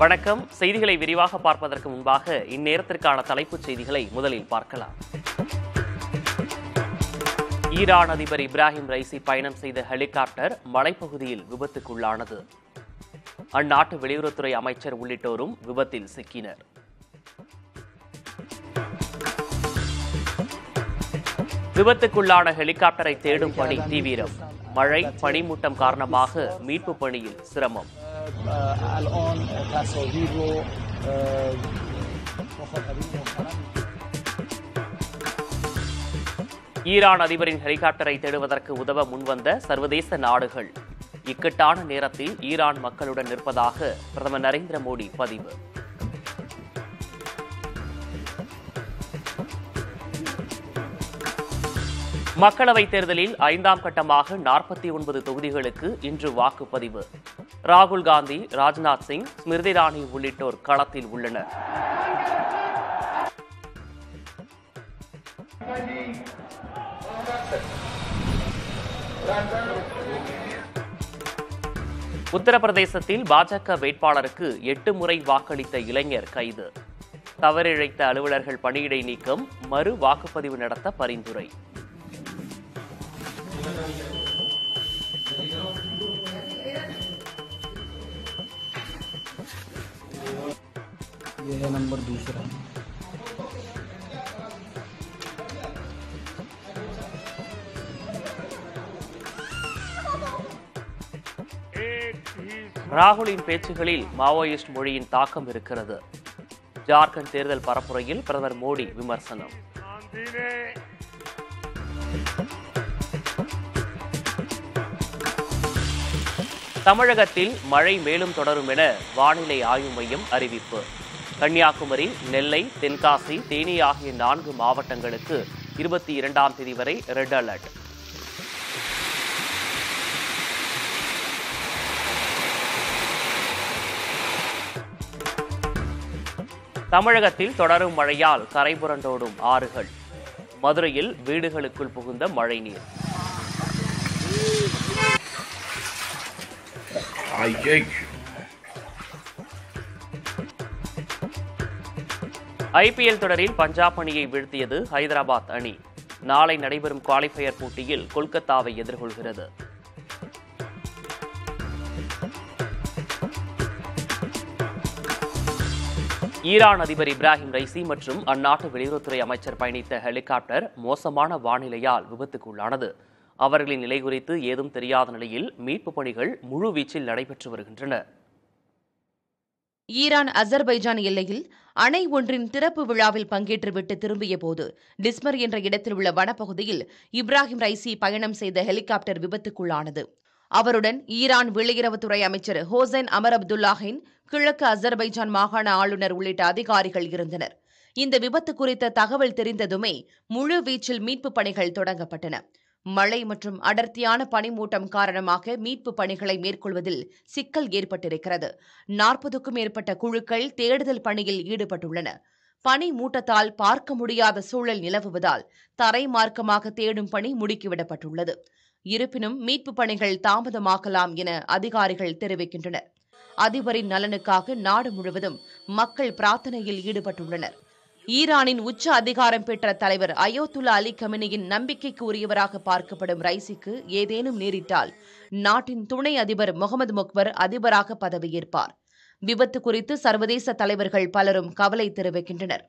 வணக்கம். செய்திகளை விரிவாக பார்ப்பதற்கு முன்பாக இந்நேரத்திற்கான தலைப்புச் செய்திகளை முதலில் பார்க்கலாம். ஈரான் அதிபர் இப்ராஹிம் ரைசி பயணம் செய்த ஹெலிகாப்டர் மலைப்பகுதியில் விபத்துக்குள்ளானது. அந்நாட்டு வெளியுறவுத்துறை அமைச்சர் உள்ளிட்டோரும் விபத்தில் சிக்கினர். விபத்துக்குள்ளான ஹெலிகாப்டரை தேடும் பணி தீவிரம். மழை பனிமூட்டம் காரணமாக மீட்பு பணியில் சிரமம். الان تصاویر رو اه، مخاطبین محترم ஈரான் அதிபரின் ஹெலிகாப்டரை தேடுவதற்கு உதவ முன்வந்த சர்வதேச நாடுகள் இக்கட்டான நேரத்தில் ஈரான் மக்களுடன் நிற்பதாக பிரதமர் நரேந்திர மோடி பதிவு மக்களவைத் தேர்தலில் ஐந்தாம் கட்டமாக நாற்பத்தி ஒன்பது தொகுதிகளுக்கு இன்று வாக்குப்பதிவு. ராகுல் காந்தி ராஜ்நாத் சிங் ஸ்மிருதி இரானி உள்ளிட்டோர் களத்தில் உள்ளனர். உத்தரப்பிரதேசத்தில் பாஜக வேட்பாளருக்கு எட்டு முறை வாக்களித்த இளைஞர் கைது. தவறிழைத்த அலுவலர்கள் பணியிடை நீக்கம் மறு வாக்குப்பதிவு நடத்த பரிந்துரை. ये है नंबर दूसरा ராகுலின் பேச்சுகளில் மாவோயிஸ்ட் மொழியின் தாக்கம் இருக்கிறது ஜார்க்கண்ட் தேர்தல் பரப்புரையில் பிரதமர் மோடி விமர்சனம் தமிழகத்தில் மழை மேலும் தொடரும் என வானிலை ஆய்வு மையம் அறிவிப்பு. கன்னியாகுமரி நெல்லை தென்காசி தேனி ஆகிய நான்கு மாவட்டங்களுக்கு இருபத்தி இரண்டாம் தேதி வரை ரெட் அலர்ட். தமிழகத்தில் தொடரும் மழையால் கரைபுரண்டோடும் ஆறுகள். மதுரையில் வீடுகளுக்குள் புகுந்த மழைநீர். Ay, ஐபிஎல் தொடரில் பஞ்சாப் அணியை வீழ்த்தியது ஹைதராபாத் அணி. நாளை நடைபெறும் குவாலிஃபயர் போட்டியில் கொல்கத்தாவை எதிர்கொள்கிறது. ஈரான் அதிபர் இப்ராஹிம் ரைசி மற்றும் அந்நாட்டு வெளியுறவுத்துறை அமைச்சர் பயணித்த ஹெலிகாப்டர் மோசமான வானிலையால் விபத்துக்குள்ளானது. அவர்களின் நிலை குறித்து ஏதும் தெரியாத நிலையில் மீட்பு பணிகள் முழுவீச்சில் நடைபெற்று வருகின்றன. ஈரான் அசர்பைஜான் எல்லையில் அணை ஒன்றின் திறப்பு விழாவில் பங்கேற்றுவிட்டு திரும்பிய போது டிஸ்மர் என்ற இடத்தில் உள்ள வனப்பகுதியில் இப்ராஹிம் ரைசி பயணம் செய்த ஹெலிகாப்டர் விபத்துக்குள்ளானது. அவருடன் ஈரான் வெளியுறவுத்துறை அமைச்சர் ஹோசைன் அமர் அப்துல்லாஹின் கிழக்கு அசர்பைஜான் மாகாண ஆளுநர் உள்ளிட்ட அதிகாரிகள் இருந்தனர். இந்த விபத்து குறித்த தகவல் தெரிந்ததுமே முழு வீச்சில் மீட்புப் பணிகள் தொடங்கப்பட்டன. மழை மற்றும் அடர்த்தியான பனிமூட்டம் காரணமாக மீட்பு பணிகளை மேற்கொள்வதில் சிக்கல் ஏற்பட்டிருக்கிறது. நாற்பதுக்கும் மேற்பட்ட குழுக்கள் தேடுதல் பணியில் ஈடுபட்டுள்ளன. பனி மூட்டத்தால் பார்க்க முடியாத சூழல் நிலவுவதால் தரை மார்க்கமாக தேடும் பணி முடுக்கிவிடப்பட்டுள்ளது. இருப்பினும் மீட்பு பணிகள் தாமதமாகலாம் என அதிகாரிகள் தெரிவிக்கின்றனர். அதிபரின் நலனுக்காக நாடு முழுவதும் மக்கள் பிரார்த்தனையில் ஈடுபட்டுள்ளனர். ஈரானின் உச்ச அதிகாரம் பெற்ற தலைவர் அயோத்துல்லா அலி கமினியின் நம்பிக்கைக்கு உரியவராக பார்க்கப்படும் ரைசிக்கு ஏதேனும் நேரிட்டால் நாட்டின் துணை அதிபர் முகமது முக்பர் அதிபராக பதவியேற்பார். விபத்து குறித்து சர்வதேச தலைவர்கள் பலரும் கவலை தெரிவிக்கின்றனர்.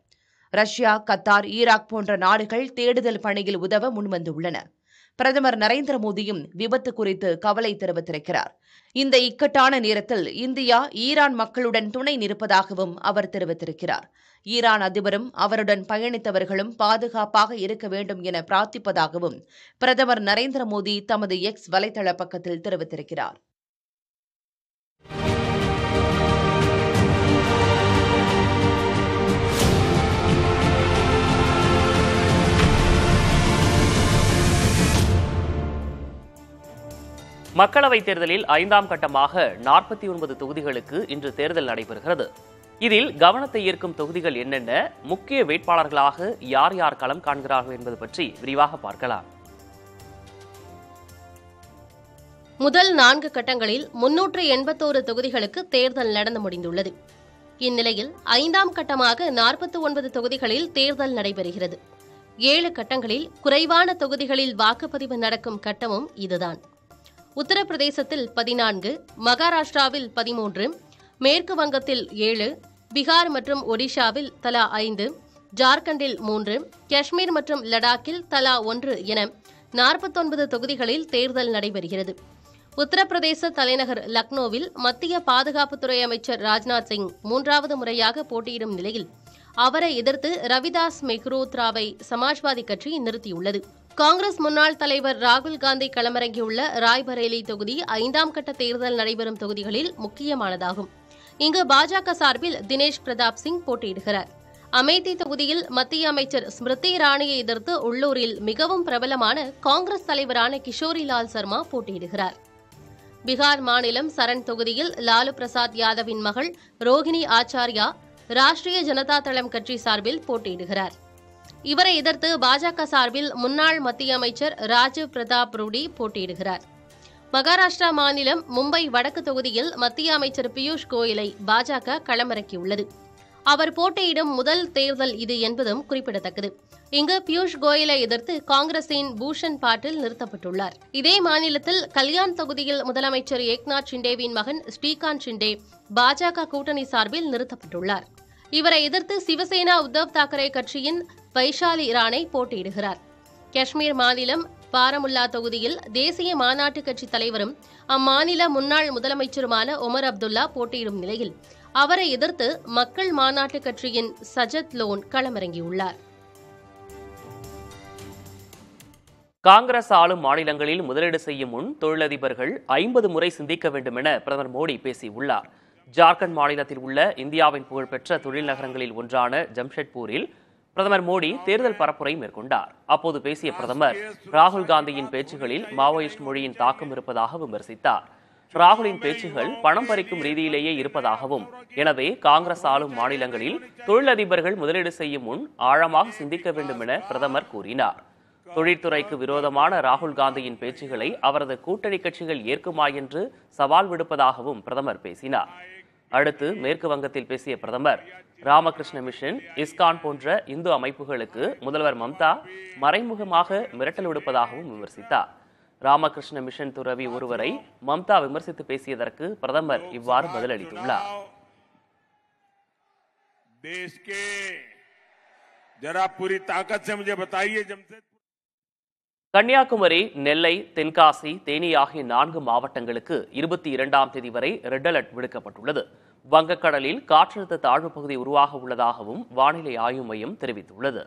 ரஷ்யா கத்தார் ஈராக் போன்ற நாடுகள் தேடுதல் பணியில் உதவ முன்வந்துள்ளன. பிரதமர் நரேந்திர மோடியும் விபத்து குறித்து கவலை தெரிவித்திருக்கிறார். இந்த இக்கட்டான நேரத்தில் இந்தியா ஈரான் மக்களுடன் துணை நிற்பதாகவும் அவர் தெரிவித்திருக்கிறார். ஈரான் அதிபரும் அவருடன் பயணித்தவர்களும் பாதுகாப்பாக இருக்க வேண்டும் என பிரார்த்திப்பதாகவும் பிரதமர் நரேந்திர மோடி தமது எக்ஸ் வலைதள பக்கத்தில் தெரிவித்திருக்கிறார். மக்களவைத் தேர்தலில் ஐந்தாம் கட்டமாக நாற்பத்தி ஒன்பது தொகுதிகளுக்கு இன்று தேர்தல் நடைபெறுகிறது. இதில் கவனத்தை ஈர்க்கும் தொகுதிகள் என்னென்ன முக்கிய வேட்பாளர்களாக யார் யார் களம் காண்கிறார்கள் என்பது பற்றி விரிவாக பார்க்கலாம். முதல் நான்கு கட்டங்களில் முன்னூற்று எண்பத்தோரு தொகுதிகளுக்கு தேர்தல் நடந்து முடிந்துள்ளது. இந்நிலையில் ஐந்தாம் கட்டமாக நாற்பத்தி ஒன்பது தொகுதிகளில் தேர்தல் நடைபெறுகிறது. ஏழு கட்டங்களில் குறைவான தொகுதிகளில் வாக்குப்பதிவு நடக்கும் கட்டமும் இதுதான். உத்தரப்பிரதேசத்தில் பதினான்கு மகாராஷ்டிராவில் பதிமூன்று மேற்கு வங்கத்தில் ஏழு பீகார் மற்றும் ஒடிஷாவில் தலா ஐந்து ஜார்க்கண்டில் மூன்று காஷ்மீர் மற்றும் லடாக்கில் தலா ஒன்று என நாற்பத்தொன்பது தொகுதிகளில் தேர்தல் நடைபெறுகிறது. உத்தரப்பிரதேச தலைநகர் லக்னோவில் மத்திய பாதுகாப்புத்துறை அமைச்சர் ராஜ்நாத் சிங் மூன்றாவது முறையாக போட்டியிடும் நிலையில் அவரை எதிர்த்து ரவிதாஸ் மெஹ்ரோத்ராவை சமாஜ்வாதி கட்சி நிறுத்தியுள்ளது. காங்கிரஸ் முன்னாள் தலைவர் ராகுல் காந்தி களமிறங்கியுள்ள ராய்பரேலி தொகுதி ஐந்தாம் கட்ட தேர்தல் நடைபெறும் தொகுதிகளில் முக்கியமானதாகும். இங்கு பாஜக சார்பில் தினேஷ் பிரதாப் சிங் போட்டியிடுகிறார். அமேதி தொகுதியில் மத்திய அமைச்சர் ஸ்மிருதி இராணியை எதிர்த்து உள்ளூரில் மிகவும் பிரபலமான காங்கிரஸ் தலைவரான கிஷோரிலால் சர்மா போட்டியிடுகிறார். பீகார் மாநிலம் சரண் தொகுதியில் லாலு பிரசாத் யாதவின் மகள் ரோஹிணி ஆச்சாரியா ராஷ்டிரிய ஜனதா தளம் கட்சி சார்பில் போட்டியிடுகிறார். இவரை எதிர்த்து பாஜக சார்பில் முன்னாள் மத்திய அமைச்சர் ராஜீவ் பிரதாப் ரூடி போட்டியிடுகிறார். மகாராஷ்டிரா மாநிலம் மும்பை வடக்கு தொகுதியில் மத்திய அமைச்சர் பியூஷ் கோயலை பாஜக களமிறக்கியுள்ளது. அவர் போட்டியிடும் முதல் தேர்தல் இது என்பதும் குறிப்பிடத்தக்கது. இங்கு பியூஷ் கோயலை எதிர்த்து காங்கிரசின் பூஷன் பாட்டில் நிறுத்தப்பட்டுள்ளார். இதே மாநிலத்தில் கல்யாண் தொகுதியில் முதலமைச்சர் ஏக்நாத் ஷிண்டேவின் மகன் ஸ்ரீகாந்த் ஷிண்டே பாஜக கூட்டணி சார்பில் நிறுத்தப்பட்டுள்ளார். இவரை எதிர்த்து சிவசேனா உத்தவ் தாக்கரே கட்சியின் வைஷாலி இரானை போட்டியிடுகிறார். காஷ்மீர் மாநிலம் பாரமுல்லா தொகுதியில் தேசிய மாநாட்டு கட்சி தலைவரும் அம்மாநில முன்னாள் முதலமைச்சருமான ஒமர் அப்துல்லா போட்டியிடும் நிலையில் அவரை எதிர்த்து மக்கள் மாநாட்டு கட்சியின் சஜத் லோன் களமிறங்கியுள்ளார். காங்கிரஸ் ஆளும் மாநிலங்களில் முதலீடு செய்யும் முன் தொழிலதிபர்கள் ஐம்பது முறை சிந்திக்க வேண்டும் என பிரதமர் மோடி பேசியுள்ளார். ஜார்க்கண்ட் மாநிலத்தில் உள்ள இந்தியாவின் புகழ்பெற்ற தொழில் நகரங்களில் ஒன்றான ஜம்ஷெட்பூரில் பிரதமர் மோடி தேர்தல் பரப்புரை மேற்கொண்டார். அப்போது பேசிய பிரதமர் ராகுல் காந்தியின் பேச்சுகளில் மாவோயிஸ்ட் மொழியின் தாக்கம் இருப்பதாக விமர்சித்தார். ராகுலின் பேச்சுகள் பணம் பறிக்கும் ரீதியிலேயே இருப்பதாகவும் எனவே காங்கிரஸ் ஆளும் மாநிலங்களில் தொழிலதிபர்கள் முதலீடு செய்யும் முன் ஆழமாக சிந்திக்க வேண்டும் என பிரதமர் கூறினார். தொழில்துறைக்கு விரோதமான ராகுல் காந்தியின் பேச்சுகளை அவரது கூட்டணி கட்சிகள் ஏற்குமா என்று சவால் விடுப்பதாகவும் பிரதமர் பேசினார். அடுத்து மேற்கு வங்கத்தில் பேசிய பிரதமர் ராமகிருஷ்ண மிஷன் இஸ்கான் போன்ற இந்து அமைப்புகளுக்கு முதல்வர் மம்தா மறைமுகமாக மிரட்டல் விடுப்பதாகவும் விமர்சித்தார் ராமகிருஷ்ண மிஷன் துறவி ஒருவரை மம்தா விமர்சித்து பேசியதற்கு பிரதமர் இவ்வாறு பதிலளித்துள்ளார் देश के जरा पूरी ताकत से मुझे बताइए जमशेदपुर கன்னியாகுமரி நெல்லை தென்காசி தேனி ஆகிய நான்கு மாவட்டங்களுக்கு இருபத்தி இரண்டாம் தேதி வரை ரெட் அலர்ட் விடுக்கப்பட்டுள்ளது. வங்கக்கடலில் காற்றழுத்த தாழ்வு பகுதி உருவாக உள்ளதாகவும் வானிலை ஆய்வு மையம் தெரிவித்துள்ளது.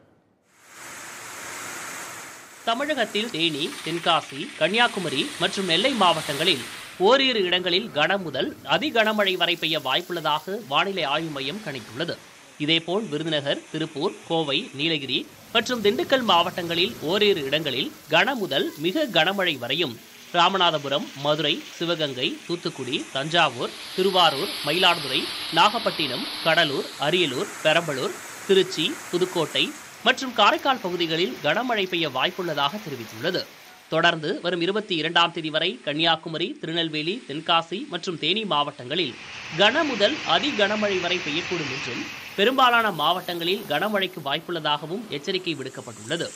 தமிழகத்தில் தேனி தென்காசி கன்னியாகுமரி மற்றும் நெல்லை மாவட்டங்களில் ஓரிரு இடங்களில் கன முதல் அதி கனமழை வரை பெய்ய வாய்ப்புள்ளதாக வானிலை ஆய்வு மையம் கணித்துள்ளது. இதேபோல் விருதுநகர் திருப்பூர் கோவை நீலகிரி மற்றும் திண்டுக்கல் மாவட்டங்களில் ஓரிரு இடங்களில் கன முதல் மிக கனமழை வரையும். ராமநாதபுரம் மதுரை சிவகங்கை தூத்துக்குடி தஞ்சாவூர் திருவாரூர் மயிலாடுதுறை நாகப்பட்டினம் கடலூர் அரியலூர் பெரம்பலூர் திருச்சி புதுக்கோட்டை மற்றும் காரைக்கால் பகுதிகளில் கனமழை பெய்ய வாய்ப்புள்ளதாக தெரிவித்துள்ளது. தொடர்ந்து வரும் இருபத்தி இரண்டாம் தேதி வரை கன்னியாகுமரி திருநெல்வேலி தென்காசி மற்றும் தேனி மாவட்டங்களில் கன முதல் அதி கனமழை வரை பெய்யக்கூடும் என்றும் பெரும்பாலான மாவட்டங்களில் கனமழைக்கு வாய்ப்புள்ளதாகவும் எச்சரிக்கை விடுக்கப்பட்டுள்ளது.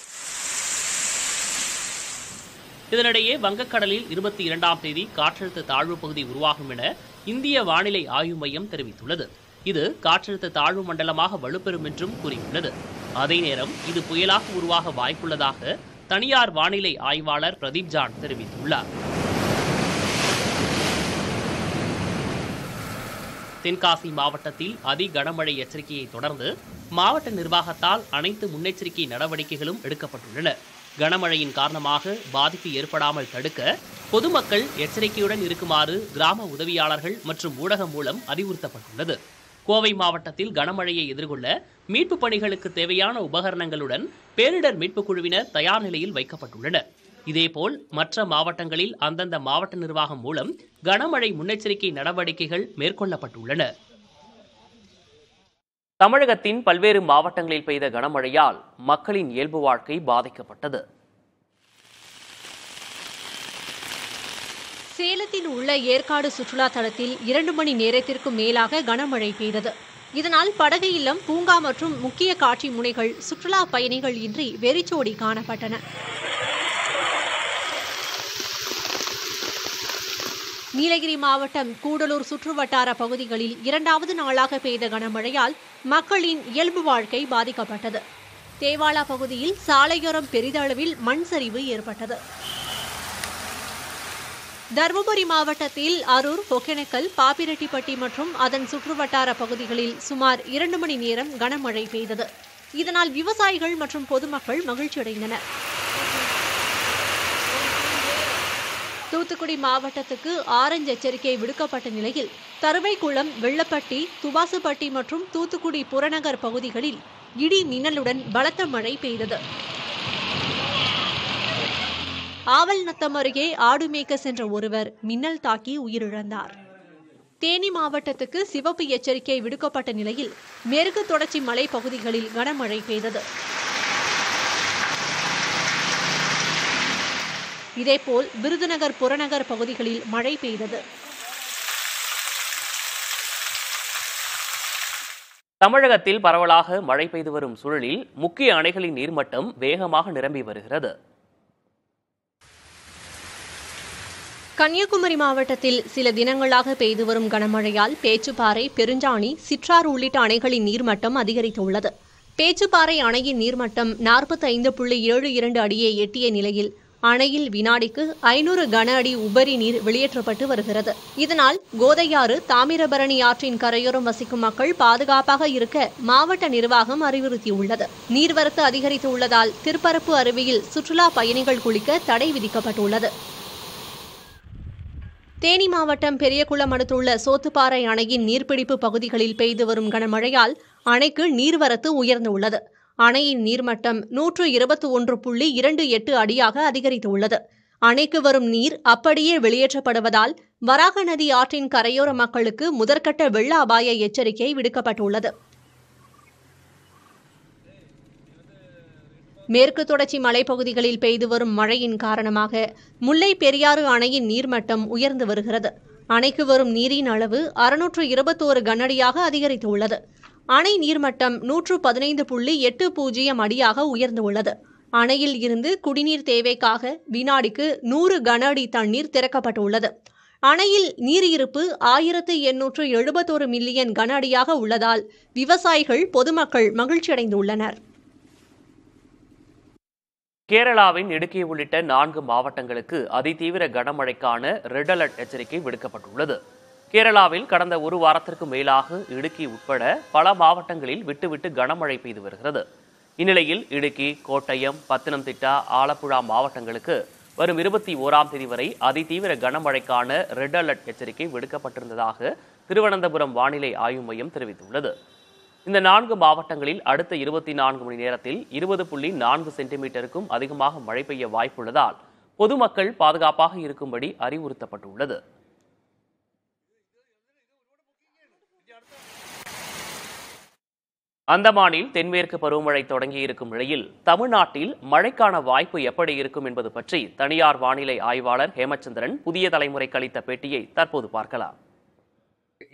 இதனிடையே வங்கக்கடலில் இருபத்தி இரண்டாம் தேதி காற்றழுத்த தாழ்வு பகுதி உருவாகும் என இந்திய வானிலை ஆய்வு மையம் தெரிவித்துள்ளது. இது காற்றழுத்த தாழ்வு மண்டலமாக வலுப்பெறும் என்றும் கூறியுள்ளது. அதே நேரம் இது புயலாக உருவாக வாய்ப்புள்ளதாக தனியார் வானிலை ஆய்வாளர் பிரதீப் ஜான் தெரிவித்துள்ளார். தென்காசி மாவட்டத்தில் அதி கனமழை எச்சரிக்கையை தொடர்ந்து மாவட்ட நிர்வாகத்தால் அனைத்து முன்னெச்சரிக்கை நடவடிக்கைகளும் எடுக்கப்பட்டுள்ளன. கனமழையின் காரணமாக பாதிப்பு ஏற்படாமல் தடுக்க பொதுமக்கள் எச்சரிக்கையுடன் இருக்குமாறு கிராம உதவியாளர்கள் மற்றும் ஊடகம் மூலம் அறிவுறுத்தப்பட்டுள்ளது. கோவை மாவட்டத்தில் கனமழையை எதிர்கொள்ள மீட்புப் பணிகளுக்கு தேவையான உபகரணங்களுடன் பேரிடர் மீட்புக் குழுவினர் தயார் நிலையில் வைக்கப்பட்டுள்ளனர். இதேபோல் மற்ற மாவட்டங்களில் அந்தந்த மாவட்ட நிர்வாகம் மூலம் கனமழை முன்னெச்சரிக்கை நடவடிக்கைகள் மேற்கொள்ளப்பட்டுள்ளன. தமிழகத்தின் பல்வேறு மாவட்டங்களில் பெய்த கனமழையால் மக்களின் இயல்பு வாழ்க்கை பாதிக்கப்பட்டது. சேலத்தில் உள்ள ஏற்காடு சுற்றுலா தலத்தில் இரண்டு மணி நேரத்திற்கும் மேலாக கனமழை பெய்தது. இதனால் படகு இல்லம் பூங்கா மற்றும் முக்கிய காட்சி முனைகள் சுற்றுலா பயணிகள் இன்றி வெறிச்சோடி காணப்பட்டன. நீலகிரி மாவட்டம் கூடலூர் சுற்றுவட்டார பகுதிகளில் இரண்டாவது நாளாக பெய்த கனமழையால் மக்களின் இயல்பு வாழ்க்கை பாதிக்கப்பட்டது. தேவாலா பகுதியில் சாலையோரம் பெரிதளவில் மண் சரிவு ஏற்பட்டது. தருமபுரி மாவட்டத்தில் அரூர் ஒகேனக்கல் பாப்பிரெட்டிப்பட்டி மற்றும் அதன் சுற்றுவட்டார பகுதிகளில் சுமார் இரண்டு மணி நேரம் கனமழை பெய்தது. இதனால் விவசாயிகள் மற்றும் பொதுமக்கள் மகிழ்ச்சியடைந்தனர். தூத்துக்குடி மாவட்டத்துக்கு ஆரஞ்சு எச்சரிக்கை விடுக்கப்பட்ட நிலையில் தருவைக்குளம் வெள்ளப்பட்டி துபாசுப்பட்டி மற்றும் தூத்துக்குடி புறநகர் பகுதிகளில் இடி மின்னலுடன் பலத்த மழை பெய்தது. ஆவல் நத்தம் அருகே ஆடு மேய்க்க சென்ற ஒருவர் மின்னல் தாக்கி உயிரிழந்தார். தேனி மாவட்டத்துக்கு சிவப்பு எச்சரிக்கை விடுக்கப்பட்ட நிலையில் மேற்கு தொடர்ச்சி மலை பகுதிகளில் கனமழை பெய்தது. இதேபோல் விருதுநகர் புறநகர் பகுதிகளில் மழை பெய்தது. தமிழகத்தில் பரவலாக மழை பெய்து வரும் சூழலில் முக்கிய அணைகளின் நீர்மட்டம் வேகமாக நிரம்பி வருகிறது. கன்னியாகுமரி மாவட்டத்தில் சில தினங்களாக பெய்து வரும் கனமழையால் பேச்சுப்பாறை பெருஞ்சாணி சிற்றாறு உள்ளிட்ட அணைகளின் நீர்மட்டம் அதிகரித்துள்ளது. பேச்சுப்பாறை அணையின் நீர்மட்டம் நாற்பத்தி ஐந்து புள்ளி ஏழு இரண்டு அடியை எட்டிய நிலையில் அணையில் வினாடிக்கு ஐநூறு கன அடி உபரி நீர் வெளியேற்றப்பட்டு வருகிறது. இதனால் கோதையாறு தாமிரபரணி ஆற்றின் கரையோரம் வசிக்கும் மக்கள் பாதுகாப்பாக இருக்க மாவட்ட நிர்வாகம் அறிவுறுத்தியுள்ளது. நீர்வரத்து அதிகரித்து உள்ளதால் திருப்பரப்பு அருவியில் சுற்றுலா பயணிகள் குளிக்க தடை விதிக்கப்பட்டுள்ளது. தேனி மாவட்டம் பெரியகுளம் அடுத்துள்ள சோத்துப்பாறை அணையின் நீர்பிடிப்பு பகுதிகளில் பெய்து வரும் கனமழையால் அணைக்கு நீர்வரத்து உயர்ந்துள்ளது. அணையின் நீர்மட்டம் நூற்று இருபத்தி ஒன்று புள்ளி இரண்டு எட்டு அடியாக அதிகரித்துள்ளது. அணைக்கு வரும் நீர் அப்படியே வெளியேற்றப்படுவதால் வராக நதி ஆற்றின் கரையோர மக்களுக்கு முதற்கட்ட வெள்ள அபாய எச்சரிக்கை விடுக்கப்பட்டுள்ளது. மேற்கு தொடர்ச்சி மலைப்பகுதிகளில் பெய்து வரும் மழையின் காரணமாக முல்லை பெரியாறு அணையின் நீர்மட்டம் உயர்ந்து வருகிறது. அணைக்கு வரும் நீரின் அளவு அறுநூற்று இருபத்தோரு கனஅடியாக அதிகரித்துள்ளது. அணை நீர்மட்டம் நூற்று பதினைந்து புள்ளி எட்டு பூஜ்ஜியம் அடியாக உயர்ந்துள்ளது. அணையில் இருந்து குடிநீர் தேவைக்காக வினாடிக்கு நூறு கன அடி தண்ணீர் திறக்கப்பட்டுள்ளது. அணையில் நீர் இருப்பு ஆயிரத்து எண்ணூற்று எழுபத்தோரு மில்லியன் கன அடியாக உள்ளதால் விவசாயிகள் பொதுமக்கள் மகிழ்ச்சியடைந்துள்ளனர். கேரளாவின் இடுக்கி உள்ளிட்ட நான்கு மாவட்டங்களுக்கு அதிதீவிர கனமழைக்கான ரெட் அலர்ட் எச்சரிக்கை விடுக்கப்பட்டுள்ளது. கேரளாவில் கடந்த ஒரு வாரத்திற்கு மேலாக இடுக்கி உட்பட பல மாவட்டங்களில் விட்டுவிட்டு கனமழை பெய்து வருகிறது. இந்நிலையில் இடுக்கி கோட்டயம் பத்தனம்திட்டா ஆலப்புழா மாவட்டங்களுக்கு வரும் இருபத்தி ஓராம் தேதி வரை அதிதீவிர கனமழைக்கான ரெட் அலர்ட் எச்சரிக்கை விடுக்கப்பட்டிருந்ததாக திருவனந்தபுரம் வானிலை ஆய்வு மையம் தெரிவித்துள்ளது. இந்த நான்கு மாவட்டங்களில் அடுத்த இருபத்தி நான்கு மணி நேரத்தில் இருபது புள்ளி நான்கு சென்டிமீட்டருக்கும் அதிகமாக மழை பெய்ய வாய்ப்புள்ளதால் பொதுமக்கள் பாதுகாப்பாக இருக்கும்படி அறிவுறுத்தப்பட்டுள்ளது. அந்தமானில் தென்மேற்கு பருவமழை தொடங்கியிருக்கும் நிலையில் தமிழ்நாட்டில் மழைக்கான வாய்ப்பு எப்படி இருக்கும் என்பது பற்றி தனியார் வானிலை ஆய்வாளர் ஹேமச்சந்திரன் புதிய தலைமுறை அளித்த பேட்டியை தற்போது பார்க்கலாம்.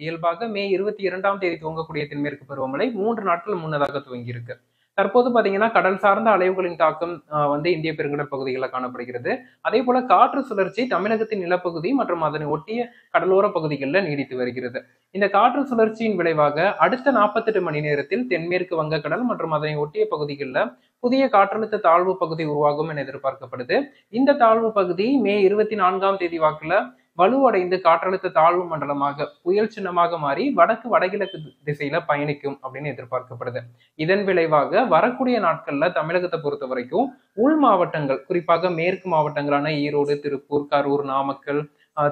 இயல்பாக மே இருபத்தி இரண்டாம் தேதி துவங்கக்கூடிய தென்மேற்கு பருவமழை மூன்று நாட்கள் முன்னதாக துவங்கியிருக்கு. தற்போது பாத்தீங்கன்னா கடல் சார்ந்த அலைவுகளின் தாக்கம் வந்து இந்திய பெருங்கடல் பகுதிகளில் காணப்படுகிறது. அதே போல காற்று சுழற்சி தமிழகத்தின் நிலப்பகுதி மற்றும் அதனை ஒட்டிய கடலோர பகுதிகளில் நீடித்து வருகிறது. இந்த காற்று சுழற்சியின் விளைவாக அடுத்த நாற்பத்தெட்டு மணி நேரத்தில் தென்மேற்கு வங்கக்கடல் மற்றும் அதனை ஒட்டிய பகுதிகளில் புதிய காற்றழுத்த தாழ்வு பகுதி உருவாகும் என எதிர்பார்க்கப்படுது. இந்த தாழ்வு பகுதி மே இருபத்தி நான்காம் தேதி வாக்குல வலுவடைந்து காற்றழுத்த தாழ்வு மண்டலமாக புயல் சின்னமாக மாறி வடக்கு வடகிழக்கு திசையில பயணிக்கும் அப்படின்னு எதிர்பார்க்கப்படுது. இதன் விளைவாக வரக்கூடிய நாட்கள்ல தமிழகத்தை பொறுத்த வரைக்கும் உள் மாவட்டங்கள் குறிப்பாக மேற்கு மாவட்டங்களான ஈரோடு திருப்பூர் கரூர் நாமக்கல்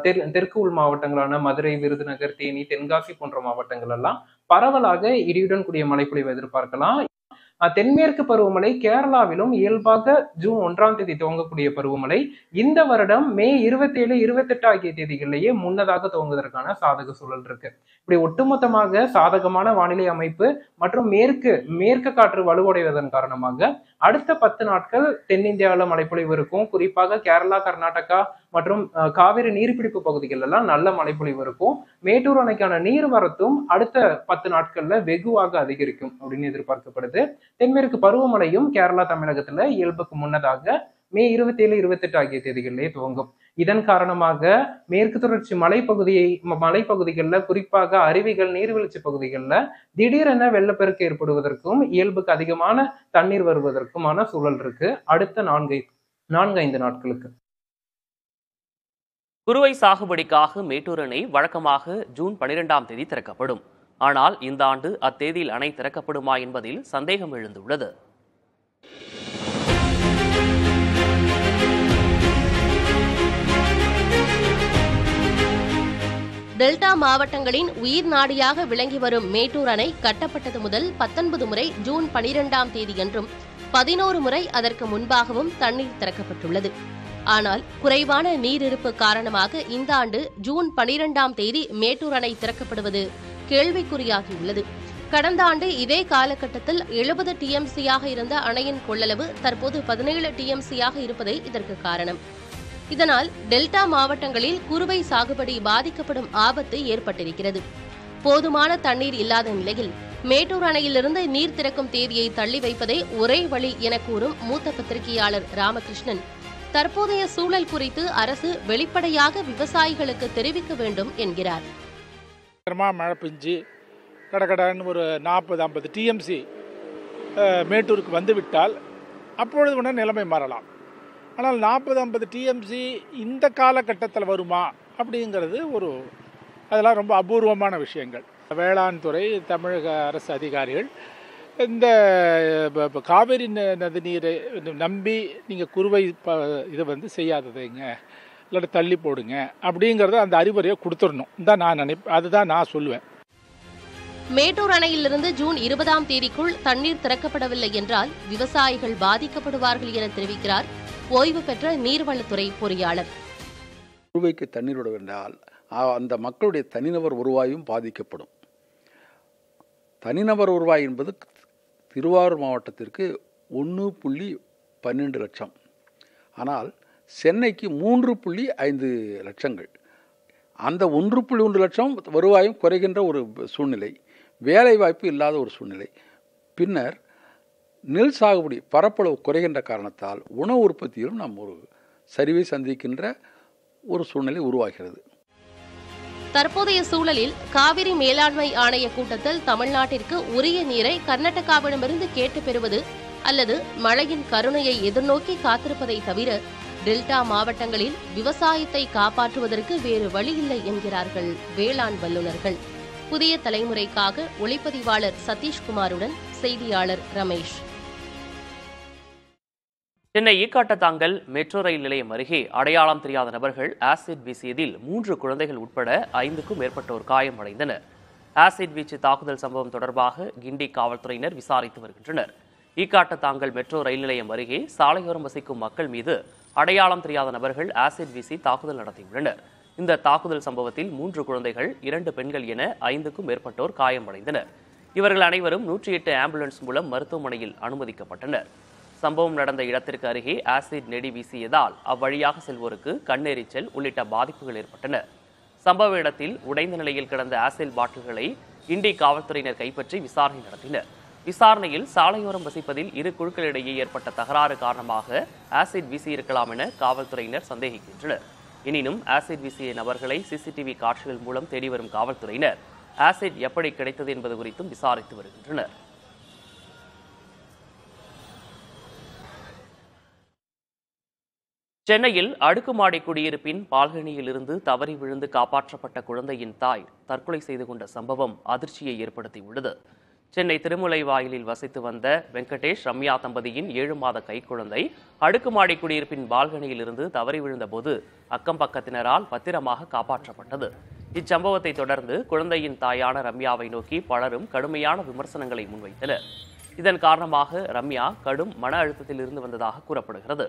தெற் தெற்கு உள் மாவட்டங்களான மதுரை விருதுநகர் தேனி தென்காசி போன்ற மாவட்டங்கள் எல்லாம் பரவலாக இடியுடன் கூடிய மழைப்பொழிவு எதிர்பார்க்கலாம். தென்மேற்கு பருவமழை கேரளாவிலும் இயல்பாக ஜூன் ஒன்றாம் தேதி துவங்கக்கூடிய பருவமழை. இந்த வருடம் மே இருபத்தேழு இருபத்தெட்டு ஆகிய தேதிகளிலேயே முன்னதாக துவங்குவதற்கான சாதக சூழல் இருக்கு. இப்படி ஒட்டுமொத்தமாக சாதகமான வானிலை அமைப்பு மற்றும் மேற்கு மேற்கு காற்று வலுவடைவதன் காரணமாக அடுத்த பத்து நாட்கள் தென்னிந்தியாவில் மழைப்பொழிவு இருக்கும். குறிப்பாக கேரளா கர்நாடகா மற்றும் காவிரி நீர்பிடிப்பு பகுதிகள் எல்லாம் நல்ல மழைப்பொழிவு இருக்கும். மேட்டூர் அணைக்கான நீர்வரத்தும் அடுத்த பத்து நாட்கள்ல வெகுவாக அதிகரிக்கும் அப்படின்னு எதிர்பார்க்கப்படுது. தென்மேற்கு பருவமழையும் கேரளா தமிழகத்துல இயல்புக்கு முன்னதாக மே இருபத்தி ஏழு இருபத்தெட்டு ஆகிய தேதிகளிலே துவங்கும். இதன் காரணமாக மேற்கு தொடர்ச்சி மலைப்பகுதியை மலைப்பகுதிகளில் குறிப்பாக அருவிகள் நீர்வீழ்ச்சி பகுதிகளில் திடீரென வெள்ளப்பெருக்கு ஏற்படுவதற்கும் இயல்புக்கு அதிகமான தண்ணீர் வருவதற்குமான சூழல் இருக்கு. அடுத்த நான்கு நான்கு ஐந்து நாட்களுக்கு. குறுவை சாகுபடிக்காக மேட்டூர் அணை வழக்கமாக ஜூன் பனிரெண்டாம் தேதி திறக்கப்படும். ஆனால் இந்த ஆண்டு அத்தேதியில் அணை திறக்கப்படுமா என்பதில் சந்தேகம் எழுந்துள்ளது. டெல்டா மாவட்டங்களின் உயிர் நாடியாக விளங்கி வரும் மேட்டூர் அணை கட்டப்பட்டது முதல் பத்தொன்பது முறை ஜூன் பனிரெண்டாம் தேதியன்றும் பதினோரு முறை அதற்கு முன்பாகவும் தண்ணீர் திறக்கப்பட்டுள்ளது. ஆனால் குறைவான நீரிருப்பு காரணமாக இந்த ஆண்டு ஜூன் பனிரெண்டாம் தேதி மேட்டூர் அணை திறக்கப்படுவது கேள்விக்குறியாகியுள்ளது. கடந்த ஆண்டு இதே காலகட்டத்தில் எழுபது டிஎம்சியாக இருந்த அணையின் கொள்ளளவு தற்போது பதினேழு டிஎம்சியாக இருப்பதே இதற்கு காரணம். இதனால் டெல்டா மாவட்டங்களில் குறுவை சாகுபடி பாதிக்கப்படும் ஆபத்து ஏற்பட்டிருக்கிறது. போதுமான தண்ணீர் இல்லாத நிலையில் மேட்டூர் அணையிலிருந்து நீர் திறக்கும் தேதியை தள்ளி வைப்பதே ஒரே வழி என கூறும் மூத்த பத்திரிகையாளர் ராமகிருஷ்ணன். தற்போதைய சூழல் குறித்து அரசு வெளிப்படையாக விவசாயிகளுக்கு தெரிவிக்க வேண்டும் என்கிறார். மழை பெஞ்சு கடகடன்னு ஒரு நாற்பது ஐம்பது டிஎம்சி மேட்டூருக்கு வந்துவிட்டால் அப்பொழுது உடனே நிலைமை மாறலாம். ஆனால் நாற்பது ஐம்பது டிஎம்சி இந்த காலகட்டத்தில் வருமா அப்படிங்கிறது ஒரு அதெல்லாம் ரொம்ப அபூர்வமான விஷயங்கள். வேளாண் துறை தமிழக அரசு அதிகாரிகள் இந்த காவிரி ந- நதி நீரை நம்பி நீங்கள் குறுவை ப இதை வந்து செய்யாததைங்க. இல்லாட்டி தள்ளி போடுங்க. அப்படிங்கிறத அந்த அறிவுரையை கொடுத்துடணும். தான் நான் நினைப்பேன் அதுதான் நான் சொல்லுவேன். மேட்டூர் அணையிலிருந்து ஜூன் இருபதாம் தேதிக்குள் தண்ணீர் திறக்கப்படவில்லை என்றால் விவசாயிகள் பாதிக்கப்படுவார்கள் என தெரிவிக்கிறார் ஓய்வு பெற்ற நீர்வளத்துறை பொறியாளர். குறுவைக்கு தண்ணீர் விட வேண்டால் அந்த மக்களுடைய தனிநபர் வருவாயும் பாதிக்கப்படும். தனிநபர் வருவாய் என்பது திருவாரூர் மாவட்டத்திற்கு ஒன்று புள்ளி பன்னெண்டு லட்சம். ஆனால் சென்னைக்கு மூன்று புள்ளி ஐந்து லட்சங்கள். அந்த ஒன்று புள்ளி ஒன்று லட்சம் வருவாயும் குறைகின்ற ஒரு சூழ்நிலை. வேலைவாய்ப்பு இல்லாத ஒரு சூழ்நிலை. பின்னர் நெல் சாகுபடி பரப்பளவு குறைகின்ற காரணத்தால் உணவு உற்பத்தியிலும் நாம் ஒரு சரிவை சந்திக்கின்ற ஒரு சூழ்நிலை உருவாகிறது. தற்போதைய சூழலில் காவிரி மேலாண்மை ஆணைய கூட்டத்தில் தமிழ்நாட்டிற்கு உரிய நீரை கர்நாடகாவிடமிருந்து கேட்டு பெறுவது அல்லது மழையின் கருணையை எதிர்நோக்கி காத்திருப்பதை தவிர டெல்டா மாவட்டங்களில் விவசாயத்தை காப்பாற்றுவதற்கு வேறு வழியில்லை என்கிறார்கள் வேளாண் வல்லுநர்கள். புதிய தலைமுறைக்காக ஒளிப்பதிவாளர் சதீஷ்குமாருடன் செய்தியாளர் ரமேஷ். சென்னை ஈக்காட்டத்தாங்கல் மெட்ரோ ரயில் நிலையம் அருகே அடையாளம் தெரியாத நபர்கள் ஆசிட் வீசியதில் மூன்று குழந்தைகள் உட்பட ஐந்துக்கும் மேற்பட்டோர் காயமடைந்தனர். ஆசிட் வீச்சு தாக்குதல் சம்பவம் தொடர்பாக கிண்டி காவல்துறையினர் விசாரித்து வருகின்றனர். ஈக்காட்டத்தாங்கல் மெட்ரோ ரயில் நிலையம் அருகே சாலையோரம் வசிக்கும் மக்கள் மீது அடையாளம் தெரியாத நபர்கள் ஆசிட் வீசி தாக்குதல் நடத்தியுள்ளனர். இந்த தாக்குதல் சம்பவத்தில் மூன்று குழந்தைகள் இரண்டு பெண்கள் என ஐந்துக்கும் மேற்பட்டோர் காயமடைந்தனர். இவர்கள் அனைவரும் நூற்றி எட்டு ஆம்புலன்ஸ் மூலம் மருத்துவமனையில் அனுமதிக்கப்பட்டனர். சம்பவம் நடந்த இடத்திற்கு அருகே ஆசிட் நெடி வீசியதால் அவ்வழியாக செல்வோருக்கு கண்ணெரிச்சல் உள்ளிட்ட பாதிப்புகள் ஏற்பட்டன. சம்பவ இடத்தில் உடைந்த நிலையில் கிடந்த ஆசிட் பாட்டில்களை இண்டி காவல்துறையினர் கைப்பற்றி விசாரணை நடத்தினர். விசாரணையில் சாலையோரம் வசிப்பதில் இரு குழுக்களிடையே ஏற்பட்ட தகராறு காரணமாக ஆசிட் வீசியிருக்கலாம் என காவல்துறையினர் சந்தேகிக்கின்றனர். எனினும் ஆசிட் வீசிய நபர்களை சிசிடிவி காட்சிகள் மூலம் தேடி வரும் காவல்துறையினர் ஆசிட் எப்படி கிடைத்தது என்பது குறித்தும் விசாரித்து வருகின்றனர். சென்னையில் அடுக்குமாடி குடியிருப்பின் பால்கனியிலிருந்து தவறி விழுந்து காப்பாற்றப்பட்ட குழந்தையின் தாய் தற்கொலை செய்து கொண்ட சம்பவம் அதிர்ச்சியை ஏற்படுத்தியுள்ளது. சென்னை திருமுலைவாயிலில் வசித்து வந்த வெங்கடேஷ் ரம்யா தம்பதியின் ஏழு மாத கைக்குழந்தை அடுக்குமாடி குடியிருப்பின் பால்கனியிலிருந்து தவறி விழுந்தபோது அக்கம் பக்கத்தினரால் பத்திரமாக காப்பாற்றப்பட்டது. இச்சம்பவத்தை தொடர்ந்து குழந்தையின் தாயான ரம்யாவை நோக்கி பலரும் கடுமையான விமர்சனங்களை முன்வைத்தனர். இதன் காரணமாக ரம்யா கடும் மன அழுத்தத்தில் இருந்து வந்ததாக கூறப்படுகிறது.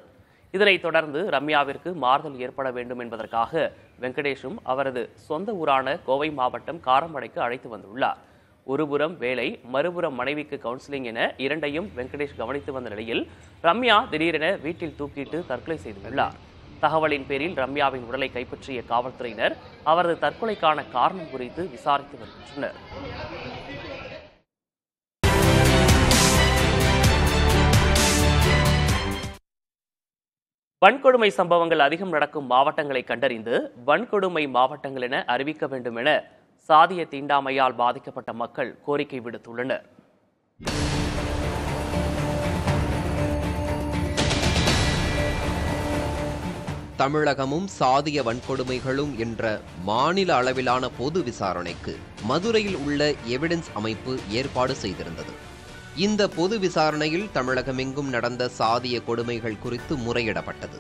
இதனைத் தொடர்ந்து ரம்யாவிற்கு மாறுதல் ஏற்பட வேண்டும் என்பதற்காக வெங்கடேஷும் அவரது சொந்த ஊரான கோவை மாவட்டம் காரமடைக்கு அழைத்து வந்துள்ளார். ஒருபுறம் வேலை மறுபுறம் மனைவிக்கு கவுன்சிலிங் என இரண்டையும் வெங்கடேஷ் கவனித்து வந்த நிலையில் ரம்யா திடீரென வீட்டில் தூக்கிட்டு தற்கொலை செய்துள்ளார். தகவலின் பேரில் ரம்யாவின் உடலை கைப்பற்றிய காவல்துறையினர் அவரது தற்கொலைக்கான காரணம் குறித்து விசாரித்து வருகின்றனர். வன்கொடுமை சம்பவங்கள் அதிகம் நடக்கும் மாவட்டங்களை கண்டறிந்து வன்கொடுமை மாவட்டங்கள் என அறிவிக்க வேண்டும் என சாதிய தீண்டாமையால் பாதிக்கப்பட்ட மக்கள் கோரிக்கை விடுத்துள்ளனர். தமிழகமும் சாதிய வன்கொடுமைகளும் என்ற மாநில அளவிலான பொது விசாரணைக்கு மதுரையில் உள்ள எவிடன்ஸ் அமைப்பு ஏற்பாடு செய்திருந்தது. இந்த பொது விசாரணையில் தமிழகமெங்கும் நடந்த சாதிய கொடுமைகள் குறித்து முறையிடப்பட்டது.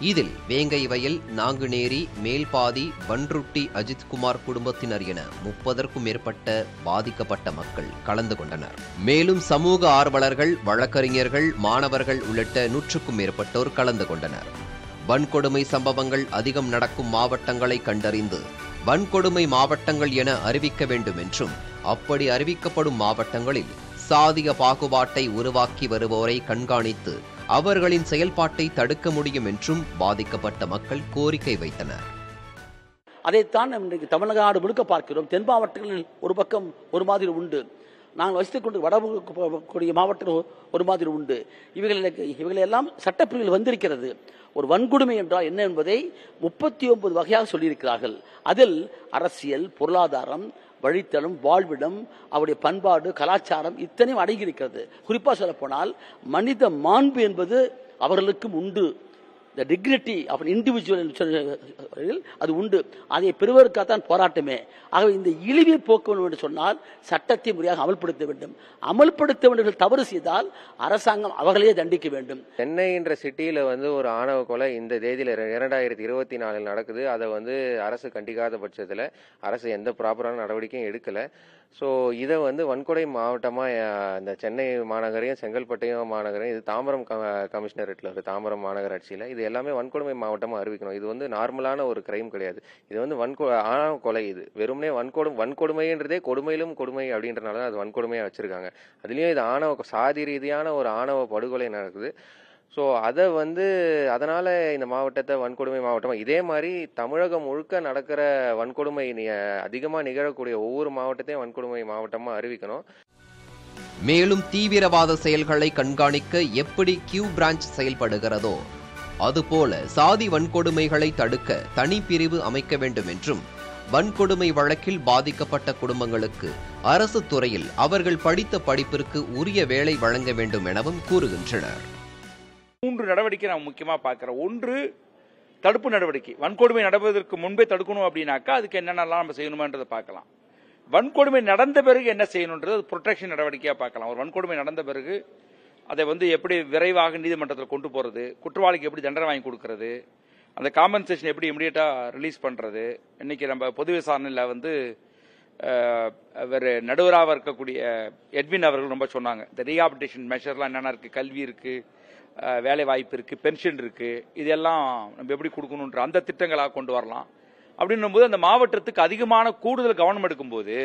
இதில் வேங்கை வயல் நாங்குநேரி மேல்பாதி பன்ருட்டி அஜித்குமார் குடும்பத்தினர் என முப்பதற்கும் மேற்பட்ட பாதிக்கப்பட்ட மக்கள் கலந்து கொண்டனர். மேலும் சமூக ஆர்வலர்கள் வழக்கறிஞர்கள் மாணவர்கள் உள்ளிட்ட நூற்றுக்கும் மேற்பட்டோர் கலந்து கொண்டனர். வன்கொடுமை சம்பவங்கள் அதிகம் நடக்கும் மாவட்டங்களை கண்டறிந்து வன்கொடுமை மாவட்டங்கள் என அறிவிக்க வேண்டும் என்றும் அப்படி அறிவிக்கப்படும் மாவட்டங்களில் சாதிய பாகுபாட்டை உருவாக்கி வருவோரை கண்காணித்து அவர்களின் செயல்பாட்டை தடுக்க முடியும் என்றும் பாதிக்கப்பட்ட மக்கள் கோரிக்கை வைத்தனர். அதைத்தான் இன்றைக்கு இன்றைக்கு தமிழ்நாடு முழுக்க பார்க்கிறோம். தென் மாவட்டங்களில் ஒரு பக்கம் ஒரு மாதிரி உண்டு. நாங்கள் வசித்துக் கொண்டு வடக்கூடிய மாவட்டங்கள் ஒரு மாதிரி உண்டு. இவைகளுக்கு இவைகளெல்லாம் சட்டப்பிரிவில் வந்திருக்கிறது. ஒரு வன்கொடுமை என்றால் என்ன என்பதை முப்பத்தி ஒன்பது வகையாக சொல்லியிருக்கிறார்கள். அதில் அரசியல் பொருளாதாரம் வழித்தலும் வாழ்விடம் அவருடைய பண்பாடு கலாச்சாரம் இத்தனையும் அடங்கியிருக்கிறது. குறிப்பாக சொல்லப்போனால் மனித மாண்பு என்பது அவர்களுக்கும் உண்டு. த டிக்னிட்டி ஆஃப் இண்டிவிஜுவல் அது உண்டு. அதை பெறுவதற்காகத்தான் போராட்டமே. ஆகவே இந்த இழிவை போக்க வேண்டும் என்று சொன்னால் சட்டத்தை முறையாக அமல்படுத்த வேண்டும். அமல்படுத்த வேண்டியவர்கள் தவறு செய்தால் அரசாங்கம் அவர்களே தண்டிக்க வேண்டும். சென்னை என்ற சிட்டியில வந்து ஒரு ஆணவ கொலை இந்த தேதியில இரண்டாயிரத்தி இருபத்தி நாலில் நடக்குது. அதை வந்து அரசு கண்டிக்காத பட்சத்தில் அரசு எந்த ப்ராப்பரான நடவடிக்கையும் எடுக்கலை. ஸோ இதை வந்து வன்கொடை மாவட்டமாக இந்த சென்னை மாநகரையும் செங்கல்பட்டையும் மாநகரையும் இது தாம்பரம் கமிஷனரேட்டில் இருக்குது தாம்பரம் மாநகராட்சியில் இது எல்லாமே வன்கொடுமை மாவட்டமாக அறிவிக்கணும். இது வந்து நார்மலான ஒரு கிரைம் கிடையாது. இது வந்து வன்கொ ஆணவ கொலை இது. வெறுமனே வன்கொடு வன்கொடுமைன்றதே கொடுமையிலும் கொடுமை அப்படின்றனால தான் அது வன்கொடுமையாக வச்சுருக்காங்க. அதுலேயும் இது ஆணவ சாதி ரீதியான ஒரு ஆணவ படுகொலை நடக்குது. ஸோ அதை வந்து அதனால் இந்த மாவட்டத்தை வன்கொடுமை மாவட்டமாக இதே மாதிரி தமிழகம் முழுக்க நடக்கிற வன்கொடுமை அதிகமாக நிகழக்கூடிய ஒவ்வொரு மாவட்டத்தையும் வன்கொடுமை மாவட்டமாக அறிவிக்கணும். மேலும் தீவிரவாத செயல்களை கண்காணிக்க எப்படி கியூ பிரான்ச் செயல்படுகிறதோ அதுபோல சாதி வன்கொடுமைகளை தடுக்க தனிப்பிரிவு அமைக்க வேண்டும் என்றும் வன்கொடுமை வழக்கில் பாதிக்கப்பட்ட குடும்பங்களுக்கு அரசு துறையில் அவர்கள் படித்த படிப்பிற்கு உரிய வேலை வழங்க வேண்டும் எனவும் கூறுகின்றனர். மூன்று நடவடிக்கை நான் முக்கியமாக பார்க்குறேன். ஒன்று தடுப்பு நடவடிக்கை. வன்கொடுமை நடப்பதற்கு முன்பே தடுக்கணும் அப்படின்னாக்கா அதுக்கு என்னென்னலாம் நம்ம செய்யணுமான்றதை பார்க்கலாம். வன்கொடுமை நடந்த பிறகு என்ன செய்யணுன்றது அது ப்ரொடெக்ஷன் நடவடிக்கையாக பார்க்கலாம். ஒரு வன்கொடுமை நடந்த பிறகு அதை வந்து எப்படி விரைவாக நீதிமன்றத்தில் கொண்டு போகிறது குற்றவாளிக்கு எப்படி தண்டனை வாங்கி கொடுக்கறது அந்த காம்பன்சேஷன் எப்படி இமிடியேட்டாக ரிலீஸ் பண்ணுறது இன்றைக்கி நம்ம பொது விசாரணையில் வந்து அவர் நடுவராக இருக்கக்கூடிய எட்வின் அவர்கள் ரொம்ப சொன்னாங்க. இந்த ரீஹாபிலிட்டேஷன் மெஷர்லாம் என்னென்ன இருக்குது கல்வி இருக்குது வேலை வாய்ப்பு இருக்குது பென்ஷன் இருக்குது இதெல்லாம் நம்ம எப்படி கொடுக்கணுன்ற அந்த திட்டங்களாக கொண்டு வரலாம். அப்படின்னும் போது அந்த மாவட்டத்துக்கு அதிகமான கூடுதல் கவனம் எடுக்கும்போது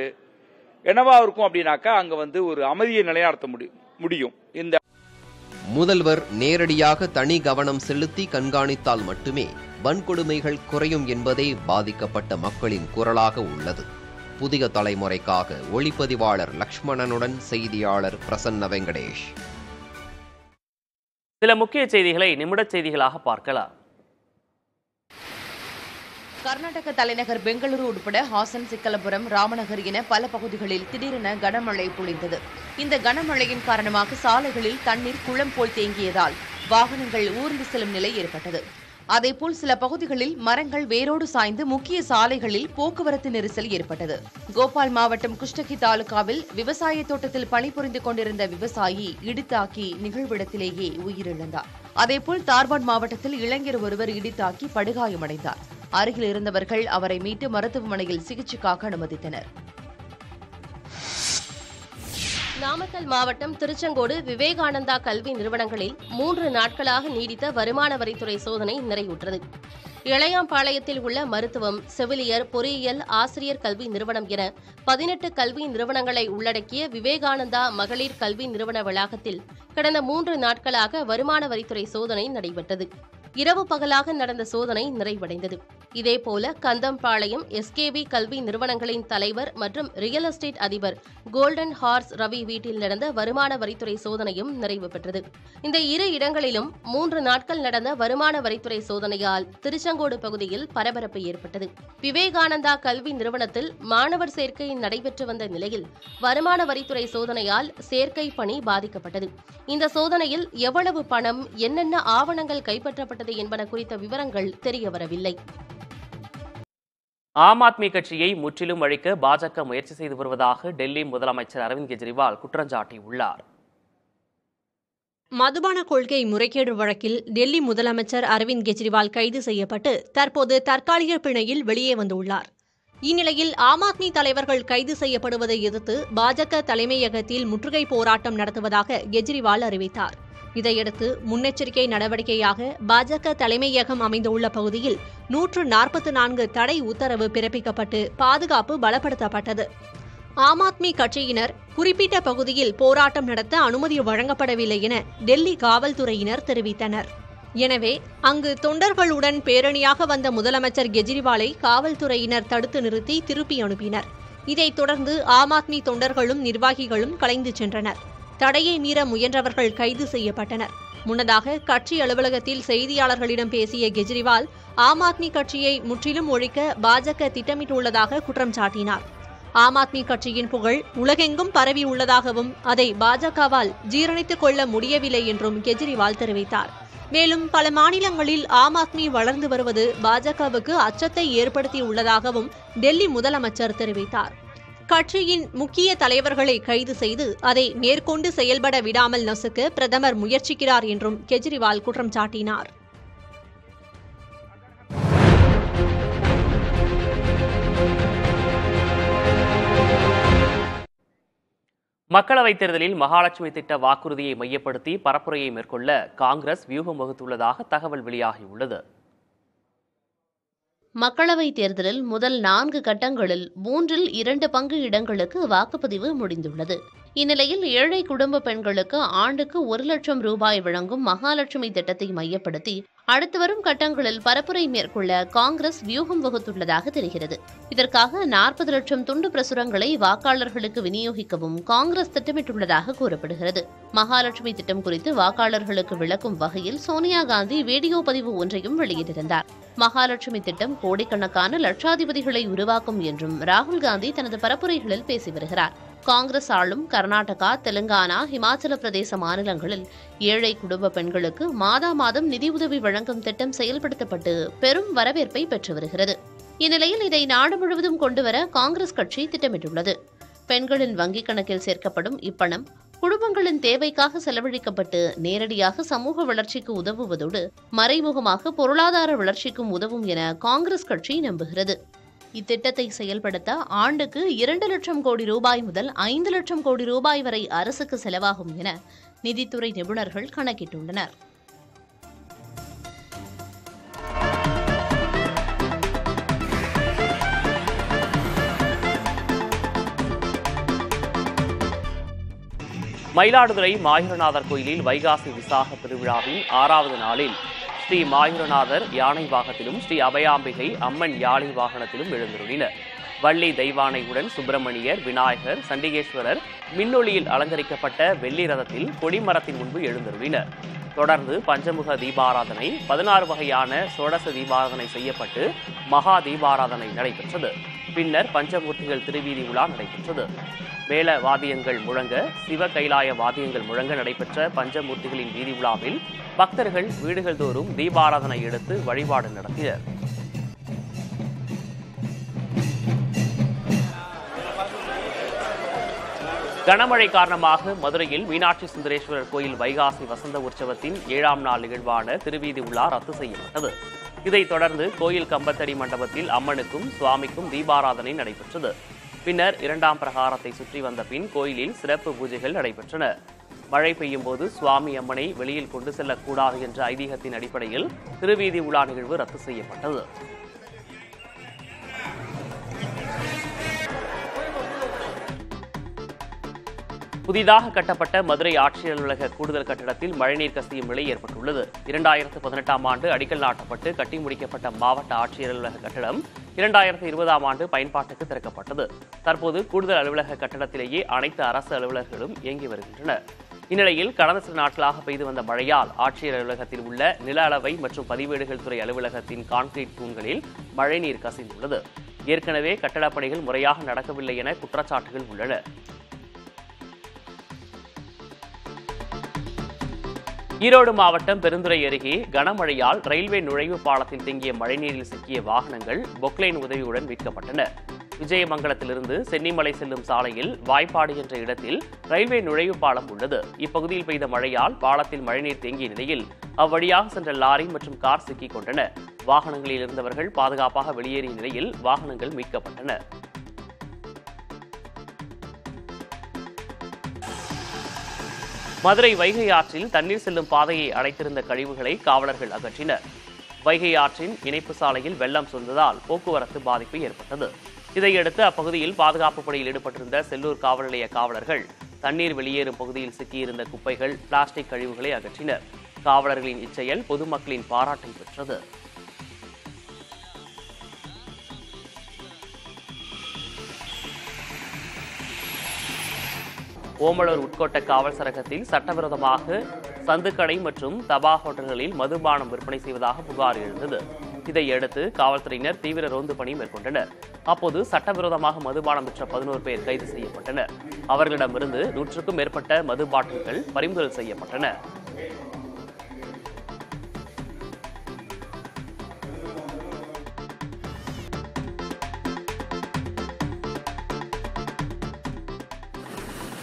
என்னவா இருக்கும் அப்படின்னாக்கா அங்கே வந்து ஒரு அமைதியை நிலைநாட்ட முடியும் முடியும். இந்த முதல்வர் நேரடியாக தனி கவனம் செலுத்தி கண்காணித்தால் மட்டுமே வன்கொடுமைகள் குறையும் என்பதே பாதிக்கப்பட்ட மக்களின் குரலாக உள்ளது. புதிய தலைமுறைக்காக ஒளிப்பதிவாளர் லக்ஷ்மணனுடன் செய்தியாளர் பிரசன்ன வெங்கடேஷ். சில முக்கிய செய்திகளை நிமிடச் செய்திகளாக பார்க்கலாம். கர்நாடக தலைநகர் பெங்களூரு உட்பட ஹாசன் சிக்கலபுரம் ராமநகர் என பல பகுதிகளில் திடீரென கனமழை பொழிந்தது. இந்த கனமழையின் காரணமாக சாலைகளில் தண்ணீர் குளம் போல் தேங்கியதால் வாகனங்கள் ஊர்ந்து செல்லும் நிலை ஏற்பட்டது. அதேபோல் சில பகுதிகளில் மரங்கள் வேரோடு சாய்ந்து முக்கிய சாலைகளில் போக்குவரத்து நெரிசல் ஏற்பட்டது. கோபால் மாவட்டம் குஷ்டகி தாலுகாவில் விவசாய தோட்டத்தில் பணிபுரிந்து கொண்டிருந்த விவசாயி இடித்தாக்கி நிகழ்விடத்திலேயே உயிரிழந்தார். அதேபோல் தார்வாட் மாவட்டத்தில் இளைஞர் ஒருவர் இடித்தாக்கி படுகாயமடைந்தார். அருகில் இருந்தவர்கள் அவரை மீட்டு மருத்துவமனையில் சிகிச்சைக்காக அனுமதித்தனர். நாமக்கல் மாவட்டம் திருச்செங்கோடு விவேகானந்தா கல்வி நிறுவனங்களில் மூன்று நாட்களாக நீடித்த வருமான வரித்துறை சோதனை நிறைவுற்றது. இளையாம்பாளையத்தில் உள்ள மருத்துவம் செவிலியர் பொறியியல் ஆசிரியர் கல்வி நிறுவனம் என பதினெட்டு கல்வி நிறுவனங்களை உள்ளடக்கிய விவேகானந்தா மகளிர் கல்வி நிறுவன வளாகத்தில் கடந்த மூன்று நாட்களாக வருமான வரித்துறை சோதனை நடைபெற்றது. இரவு பகலாக நடந்த சோதனை நிறைவடைந்தது. இதேபோல கந்தம்பாளையம் எஸ்கேபி கல்வி நிறுவனங்களின் தலைவர் மற்றும் ரியல் எஸ்டேட் அதிபர் கோல்டன் ஹார்ஸ் ரவி வீட்டில் நடந்த வருமான வரித்துறை சோதனையும் நிறைவு பெற்றது. இந்த இரு இடங்களிலும் மூன்று நாட்கள் நடந்த வருமான வரித்துறை சோதனையால் திருச்செங்கோடு பகுதியில் பரபரப்பு ஏற்பட்டது. விவேகானந்தா கல்வி நிறுவனத்தில் மாணவர் சேர்க்கை நடைபெற்று வந்த நிலையில் வருமான வரித்துறை சோதனையால் சேர்க்கை பணி பாதிக்கப்பட்டது. இந்த சோதனையில் எவ்வளவு பணம் என்னென்ன ஆவணங்கள் கைப்பற்றப்பட்டது என்பன குறித்த விவரங்கள் தெரியவரவில்லை ஆம் ஆத்மி கட்சியை முற்றிலும் அழிக்க பாஜக முயற்சி செய்து வருவதாக டெல்லி முதலமைச்சர் அரவிந்த் கெஜ்ரிவால் குற்றஞ்சாட்டியுள்ளார். மதுபான கொள்கை முறைகேடு வழக்கில் டெல்லி முதலமைச்சர் அரவிந்த் கெஜ்ரிவால் கைது செய்யப்பட்டு தற்போது தற்காலிக பிணையில் வெளியே வந்துள்ளார். இந்நிலையில் ஆம் ஆத்மி தலைவர்கள் கைது செய்யப்படுவதை எதிர்த்து பாஜக தலைமையகத்தில் முற்றுகை போராட்டம் நடத்துவதாக கெஜ்ரிவால் அறிவித்தார். இதையடுத்து முன்னெச்சரிக்கை நடவடிக்கையாக பாஜக தலைமையகம் அமைந்துள்ள பகுதியில் நூற்று நாற்பத்தி நான்கு தடை உத்தரவு பிறப்பிக்கப்பட்டு பாதுகாப்பு பலப்படுத்தப்பட்டது. ஆம் ஆத்மி கட்சியினர் குறிப்பிட்ட பகுதியில் போராட்டம் நடத்த அனுமதி வழங்கப்படவில்லை என டெல்லி காவல்துறையினர் தெரிவித்தனர். எனவே அங்கு தொண்டர்களுடன் பேரணியாக வந்த முதலமைச்சர் கெஜ்ரிவாலை காவல்துறையினர் தடுத்து நிறுத்தி திருப்பி அனுப்பினர். இதைத் தொடர்ந்து ஆம் ஆத்மி தொண்டர்களும் நிர்வாகிகளும் கலைந்து சென்றனர். தடையை மீற முயன்றவர்கள் கைது செய்யப்பட்டனர். முன்னதாக கட்சி அலுவலகத்தில் செய்தியாளர்களிடம் பேசிய கெஜ்ரிவால் ஆம் ஆத்மி கட்சியை முற்றிலும் ஒழிக்க பாஜக திட்டமிட்டுள்ளதாக குற்றம் சாட்டினார். ஆம் ஆத்மி கட்சியின் புகழ் உலகெங்கும் பரவி உள்ளதாகவும் அதை பாஜகவால் ஜீரணித்துக் கொள்ள முடியவில்லை என்றும் கெஜ்ரிவால் தெரிவித்தார். மேலும் பல மாநிலங்களில் ஆம் ஆத்மி வளர்ந்து வருவது பாஜகவுக்கு அச்சத்தை ஏற்படுத்தி உள்ளதாகவும் டெல்லி முதலமைச்சர் தெரிவித்தார். கட்சியின் முக்கிய தலைவர்களை கைது செய்து அதை மேற்கொண்டு செயல்பட விடாமல் நசுக்க பிரதமர் முயற்சிக்கிறார் என்றும் கெஜ்ரிவால் குற்றம் சாட்டினார். மக்களவைத் தேர்தலில் மகாலட்சுமி திட்ட வாக்குறுதியை மையப்படுத்தி பரப்புரையை மேற்கொள்ள காங்கிரஸ் வியூகம் வகுத்துள்ளதாக தகவல் வெளியாகியுள்ளது. மக்களவைத் தேர்தலில் முதல் நான்கு கட்டங்களில் மூன்றில் இரண்டு பங்கு இடங்களுக்கு வாக்குப்பதிவு முடிந்துள்ளது. இந்நிலையில் ஏழை குடும்ப பெண்களுக்கு ஆண்டுக்கு ஒரு லட்சம் ரூபாய் வழங்கும் மகாலட்சுமி திட்டத்தை மையப்படுத்தி அடுத்து வரும் கட்டங்களில் பரப்புரை மேற்கொள்ள காங்கிரஸ் வியூகம் வகுத்துள்ளதாக தெரிகிறது. இதற்காக நாற்பது லட்சம் துண்டு பிரசுரங்களை வாக்காளர்களுக்கு விநியோகிக்கவும் காங்கிரஸ் திட்டமிட்டுள்ளதாக கூறப்படுகிறது. மகாலட்சுமி திட்டம் குறித்து வாக்காளர்களுக்கு விளக்கும் வகையில் சோனியா காந்தி வீடியோ பதிவு ஒன்றையும் வெளியிட்டிருந்தார். மகாலட்சுமி திட்டம் கோடிக்கணக்கான லட்சாதிபதிகளை உருவாக்கும் என்றும் ராகுல் காந்தி தனது பரப்புரைகளில் பேசி வருகிறார். காங்கிரஸ் ஆளும் கர்நாடகா தெலுங்கானா இமாச்சல பிரதேச மாநிலங்களில் ஏழை குடும்ப பெண்களுக்கு மாதா மாதம் நிதியுதவி வழங்கும் திட்டம் செயல்படுத்தப்பட்டு பெரும் வரவேற்பை பெற்று வருகிறது. இந்நிலையில் இதை நாடு முழுவதும் கொண்டுவர காங்கிரஸ் கட்சி திட்டமிட்டுள்ளது. பெண்களின் வங்கிக் கணக்கில் சேர்க்கப்படும் இப்பணம் குடும்பங்களின் தேவைக்காக செலவழிக்கப்பட்டு நேரடியாக சமூக வளர்ச்சிக்கு உதவுவதோடு மறைமுகமாக பொருளாதார வளர்ச்சிக்கும் உதவும் என காங்கிரஸ் கட்சி நம்புகிறது. இத்திட்டத்தை செயல்படுத்த ஆண்டுக்கு இரண்டு லட்சம் கோடி ரூபாய் முதல் ஐந்து லட்சம் கோடி ரூபாய் வரை அரசுக்கு செலவாகும் என நிதித்துறை நிபுணர்கள் கணக்கிட்டுள்ளனர். மயிலாடுதுறை மாயூரநாதர் கோயிலில் வைகாசி விசாக திருவிழாவின் ஆறாவது நாளில் ஸ்ரீ மாயூரநாதர் யானை வாகத்திலும் ஸ்ரீ அபயாம்பிகை அம்மன் யானை வாகனத்திலும் எழுந்தருளினர் வள்ளி தெய்வானையுடன் சுப்பிரமணியர் விநாயகர் சண்டிகேஸ்வரர் மின்னொளியில் அலங்கரிக்கப்பட்ட வெள்ளி ரதத்தில் கொடிமரத்தின் முன்பு எழுந்தருளினர். தொடர்ந்து பஞ்சமுக தீபாராதனை பதினாறு வகையான சோடச தீபாராதனை செய்யப்பட்டு மகா தீபாராதனை நடைபெற்றது. பின்னர் பஞ்சமூர்த்திகள் திருவீதி உலா நடைபெற்றது. வேல வாத்தியங்கள் முழங்க சிவ கைலாய வாத்தியங்கள் முழங்க நடைபெற்ற பஞ்சமூர்த்திகளின் வீதி உலாவில் பக்தர்கள் வீடுகள் தோறும் தீபாராதனை எடுத்து வழிபாடு நடத்தினர். கனமழை காரணமாக மதுரையில் மீனாட்சி சுந்தரேஸ்வரர் கோயில் வைகாசி வசந்த உற்சவத்தின் ஏழாம் நாள் நிகழ்வான திருவீதி உலா ரத்து செய்யப்பட்டது. இதைத் தொடர்ந்து கோயில் கம்பத்தடி மண்டபத்தில் அம்மனுக்கும் சுவாமிக்கும் தீபாராதனை நடைபெற்றது. பின்னர் இரண்டாம் பிரகாரத்தை சுற்றி வந்த பின் கோயிலில் சிறப்பு பூஜைகள் நடைபெற்றன. மழை பெய்யும் போது சுவாமி அம்மனை வெளியில் கொண்டு செல்லக்கூடாது என்ற ஐதீகத்தின் அடிப்படையில் திருவீதி உலா நிகழ்வு ரத்து செய்யப்பட்டது. புதிதாக கட்டப்பட்ட மதுரை ஆட்சியர் அலுவலக கூடுதல் கட்டடத்தில் மழைநீர் கசியும் நிலை ஏற்பட்டுள்ளது. இரண்டாயிரத்து பதினெட்டாம் ஆண்டு அடிக்கல் நாட்டப்பட்டு கட்டி முடிக்கப்பட்ட மாவட்ட ஆட்சியர் அலுவலக கட்டடம் இரண்டாயிரத்து இருபதாம் ஆண்டு பயன்பாட்டுக்கு திறக்கப்பட்டது. தற்போது கூடுதல் அலுவலக கட்டடத்திலேயே அனைத்து அரசு அலுவலர்களும் இயங்கி வருகின்றனர். இந்நிலையில் கடந்த சில நாட்களாக பெய்து வந்த மழையால் ஆட்சியர் அலுவலகத்தில் உள்ள நில அளவை மற்றும் பதிவேடுகள் துறை அலுவலகத்தின் கான்கிரீட் தூண்களில் மழைநீர் கசிந்துள்ளது. ஏற்கனவே கட்டடப் பணிகள் முறையாக நடக்கவில்லை என குற்றச்சாட்டுகள் உள்ளன. ஈரோடு மாவட்டம் பெருந்துறை அருகே கனமழையால் ரயில்வே நுழைவு பாலத்தில் தேங்கிய மழைநீரில் சிக்கிய வாகனங்கள் பொக்லைன் உதவியுடன் மீட்கப்பட்டன. விஜயமங்கலத்திலிருந்து சென்னிமலை செல்லும் சாலையில் வாய்ப்பாடு என்ற இடத்தில் ரயில்வே நுழைவு பாலம் உள்ளது. இப்பகுதியில் பெய்த மழையால் பாலத்தில் மழைநீர் தேங்கிய நிலையில் அவ்வழியாக சென்ற லாரி மற்றும் கார் சிக்கிக் கொண்டன. வாகனங்களில் இருந்தவர்கள் பாதுகாப்பாக வெளியேறிய நிலையில் வாகனங்கள் மீட்கப்பட்டன. மதுரை வைகை ஆற்றில் தண்ணீர் செல்லும் பாதையை அடைத்திருந்த கழிவுகளை காவலர்கள் அகற்றினர். வைகை ஆற்றின் இணைப்பு சாலையில் வெள்ளம் சூழ்ந்ததால் போக்குவரத்து பாதிப்பு ஏற்பட்டது. இதையடுத்து அப்பகுதியில் பாதுகாப்பு பணியில் ஈடுபட்டிருந்த செல்லூர் காவல் நிலைய காவலர்கள் தண்ணீர் வெளியேறும் பகுதியில் சிக்கியிருந்த குப்பைகள் பிளாஸ்டிக் கழிவுகளை அகற்றினர். காவலர்களின் இச்செயல் பொதுமக்களின் பாராட்டை பெற்றது. ஓமலூர் உட்கோட்ட காவல் சரகத்தில் சட்டவிரோதமாக சந்துக்கடை மற்றும் தபா ஹோட்டல்களில் மதுபானம் விற்பனை செய்வதாக புகார் எழுந்தது. இதையடுத்து காவல்துறையினர் தீவிர ரோந்து பணி மேற்கொண்டனர். அப்போது சட்டவிரோதமாக மதுபானம் விற்ற பதினோரு பேர் கைது செய்யப்பட்டனர். அவர்களிடமிருந்து நூற்றுக்கும் மேற்பட்ட மது பாட்டில்கள் பறிமுதல் செய்யப்பட்டன.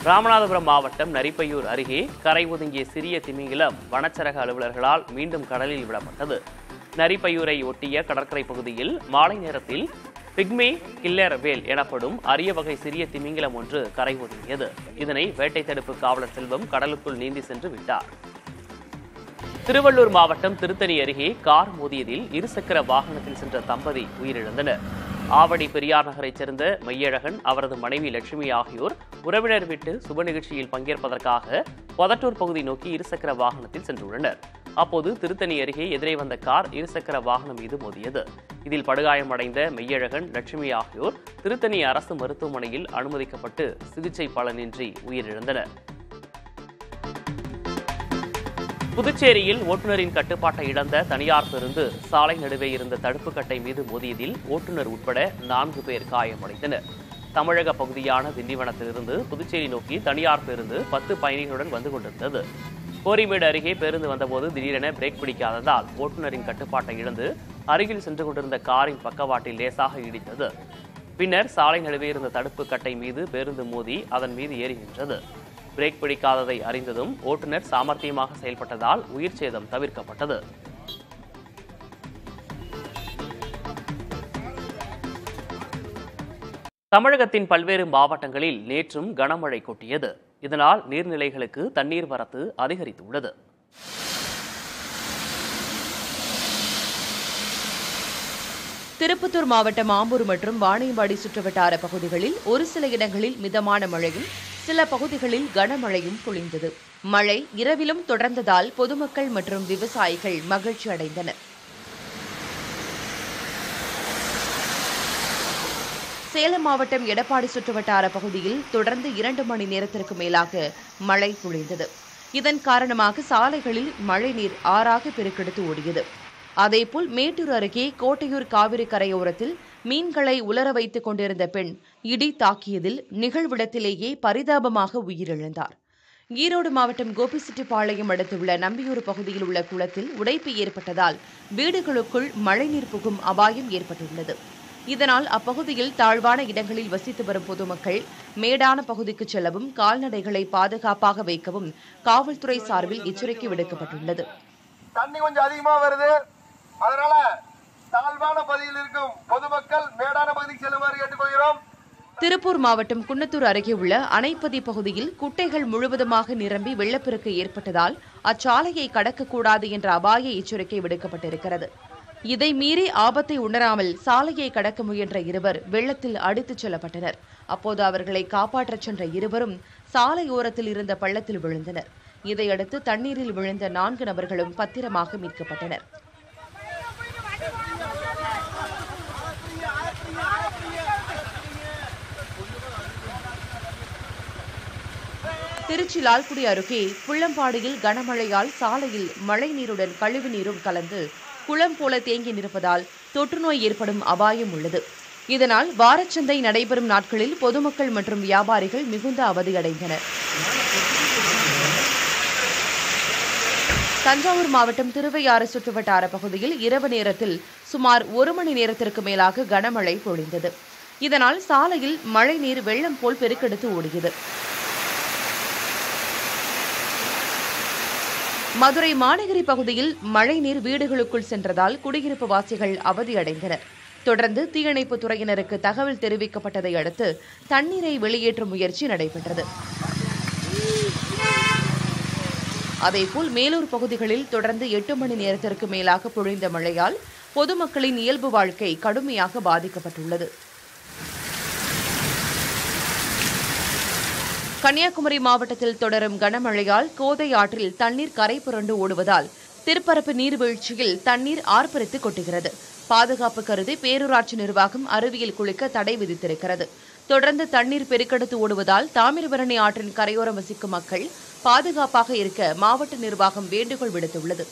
ராமநாதபுரம் மாவட்டம் நரிப்பையூர் அருகே கரை ஒதுங்கிய சிறிய திமிங்கிலம் வனச்சரக அலுவலர்களால் மீண்டும் கடலில் விடப்பட்டது. நரிப்பையூரை ஒட்டிய கடற்கரை பகுதியில் மாலை நேரத்தில் பிக்மி கில்லர் வேல் எனப்படும் அரிய வகை சிறிய திமிங்கிலம் ஒன்று கரை ஒதுங்கியது. இதனை வேட்டை தடுப்பு காவலர் செல்வம் கடலுக்குள் நீந்தி சென்று விட்டார். திருவள்ளூர் மாவட்டம் திருத்தணி அருகே கார் மோதியதில் இருசக்கர வாகனத்தில் சென்ற தம்பதி உயிரிழந்தனர். ஆவடி பெரியார் நகரைச் சேர்ந்த மையழகன் அவரது மனைவி லட்சுமி ஆகியோர் உறவினர் வீட்டு சுப நிகழ்ச்சியில் பங்கேற்பதற்காக பொதட்டூர் பகுதி நோக்கி இருசக்கர வாகனத்தில் சென்றுள்ளனர். அப்போது திருத்தணி அருகே எதிரே வந்த கார் இருசக்கர வாகனம் மீது மோதியது. இதில் படுகாயமடைந்த மெய்யழகன் லட்சுமி ஆகியோர் திருத்தணி அரசு மருத்துவமனையில் அனுமதிக்கப்பட்டு சிகிச்சை பலனின்றி உயிரிழந்தனர். புதுச்சேரியில் ஓட்டுநரின் கட்டுப்பாட்டை இழந்த தனியார் பேருந்து சாலை நடுவே இருந்த தடுப்பு கட்டை மீது மோதியதில் ஓட்டுநர் உட்பட நான்கு பேர் காயமடைந்தனர். தமிழக பகுதியான திண்டிவனத்திலிருந்து புதுச்சேரி நோக்கி தனியார் பேருந்து பத்து பயணிகளுடன் வந்து கொண்டிருந்தது. கோரிமேடு அருகே பேருந்து வந்தபோது திடீரென பிரேக் பிடிக்காததால் ஓட்டுநரின் கட்டுப்பாட்டை இழந்து அருகில் சென்று கொண்டிருந்த காரின் பக்கவாட்டில் லேசாக இடித்தது. பின்னர் சாலை நடுவே இருந்த தடுப்பு கட்டை மீது பேருந்து மோதி அதன் மீது ஏறுகின்றது. பிரேக் பிடிக்காததை அறிந்ததும் ஓட்டுநர் சாமர்த்தியமாக செயல்பட்டதால் உயிர் சேதம் தவிர்க்கப்பட்டது. தமிழகத்தின் பல்வேறு மாவட்டங்களில் நேற்றும் கனமழை கொட்டியது. இதனால் நீர்நிலைகளுக்கு தண்ணீர் வரத்து அதிகரித்துள்ளது திருப்பத்தூர் மாவட்டம் ஆம்பூர் மற்றும் வாணியம்பாடி சுற்றுவட்டார பகுதிகளில் ஒரு சில இடங்களில் மிதமான மழையும் சில பகுதிகளில் கனமழையும் பொழிந்தது. மழை இரவிலும் தொடர்ந்ததால் பொதுமக்கள் மற்றும் விவசாயிகள் மகிழ்ச்சி அடைந்தனர். சேலம் மாவட்டம் எடப்பாடி சுற்றுவட்டார பகுதியில் தொடர்ந்து இரண்டு மணி நேரத்திற்கு மேலாக மழை பொழிந்தது. இதன் காரணமாக சாலைகளில் மழைநீர் ஆறாக பெருக்கெடுத்து ஓடியது. அதேபோல் மேட்டூர் அருகே கோட்டையூர் காவிரி கரையோரத்தில் மீன்களை உலர வைத்துக் கொண்டிருந்த பெண் இடி தாக்கியதில் நிகழ்விடத்திலேயே பரிதாபமாக உயிரிழந்தார். ஈரோடு மாவட்டம் கோபிச்செட்டிப்பாளையம் அடுத்துள்ள நம்பியூர் பகுதியில் உள்ள குளத்தில் உடைப்பு ஏற்பட்டதால் வீடுகளுக்குள் மழைநீர் புகும் அபாயம் ஏற்பட்டுள்ளது. இதனால் அப்பகுதியில் தாழ்வான இடங்களில் வசித்து வரும் பொதுமக்கள் மேடான பகுதிக்கு செல்லவும் கால்நடைகளை பாதுகாப்பாக வைக்கவும் காவல்துறை சார்பில் எச்சரிக்கை விடுக்கப்பட்டுள்ளது. தண்ணி கொஞ்சம் அதிகமா வருது. அதனால தாழ்வான பகுதியில் இருக்கும் பொதுமக்கள் மேடான பகுதிக்கு செல்லுமாறு கேட்டுக்கொள்கிறோம். திருப்பூர் மாவட்டம் குன்னத்தூர் அருகே உள்ள அணைப்பதி பகுதியில் குட்டைகள் முழுவதுமாக நிரம்பி வெள்ளப்பெருக்கு ஏற்பட்டதால் அச்சாலையை கடக்கக்கூடாது என்ற அபாய எச்சரிக்கை விடுக்கப்பட்டிருக்கிறது. இதை மீறி ஆபத்தை உணராமல் சாலையை கடக்க முயன்ற இருவர் வெள்ளத்தில் அடித்துச் செல்லப்பட்டனர். அப்போது அவர்களை காப்பாற்றச் சென்ற இருவரும் சாலை ஓரத்தில் இருந்த பள்ளத்தில் விழுந்தனர். இதையடுத்து தண்ணீரில் விழுந்த நான்கு நபர்களும் பத்திரமாக மீட்கப்பட்டனர். திருச்சி லால்குடி அருகே புள்ளம்பாடியில் கனமழையால் சாலையில் மழைநீருடன் கழிவுநீரும் கலந்து குளம் போல தேங்கி நிற்பதால் தொற்றுநோய் ஏற்படும் அபாயம் உள்ளது. இதனால் வாரச்சந்தை நடைபெறும் நாட்களில் பொதுமக்கள் மற்றும் வியாபாரிகள் மிகுந்த அவதியடைந்தனர். தஞ்சாவூர் மாவட்டம் திருவையாறு சுற்றுவட்டார பகுதியில் இரவு நேரத்தில் சுமார் ஒரு மணி நேரத்திற்கு மேலாக கனமழை பொழிந்தது. இதனால் சாலையில் மழைநீர் வெள்ளம் போல் பெருக்கெடுத்து ஓடியது. மதுரை மாநகரி பகுதியில் மழைநீர் வீடுகளுக்குள் சென்றதால் குடியிருப்பு வாசிகள் அவதியடைந்தனர். தொடர்ந்து தீயணைப்பு துறையினருக்கு தகவல் தெரிவிக்கப்பட்டதை அடுத்து தண்ணீரை வெளியேற்றும் முயற்சி நடைபெற்றது. அதேபோல் மேலூர் பகுதிகளில் தொடர்ந்து எட்டு மணி நேரத்திற்கு மேலாக பொழிந்த மழையால் பொதுமக்களின் இயல்பு வாழ்க்கை கடுமையாக பாதிக்கப்பட்டுள்ளது. கன்னியாகுமரி மாவட்டத்தில் தொடரும் கனமழையால் கோதை ஆற்றில் தண்ணீர் கரை புரண்டு ஓடுவதால் திருப்பரப்பு நீர்வீழ்ச்சியில் தண்ணீர் ஆர்ப்பரித்து கொட்டுகிறது. பாதுகாப்பு கருதி பேரூராட்சி நிர்வாகம் அருவியில் குளிக்க தடை விதித்திருக்கிறது. தொடர்ந்து தண்ணீர் பெருக்கெடுத்து ஓடுவதால் தாமிரபரணி ஆற்றின் கரையோரம் வசிக்கும் மக்கள் பாதுகாப்பாக இருக்க மாவட்ட நிர்வாகம் வேண்டுகோள் விடுத்துள்ளது.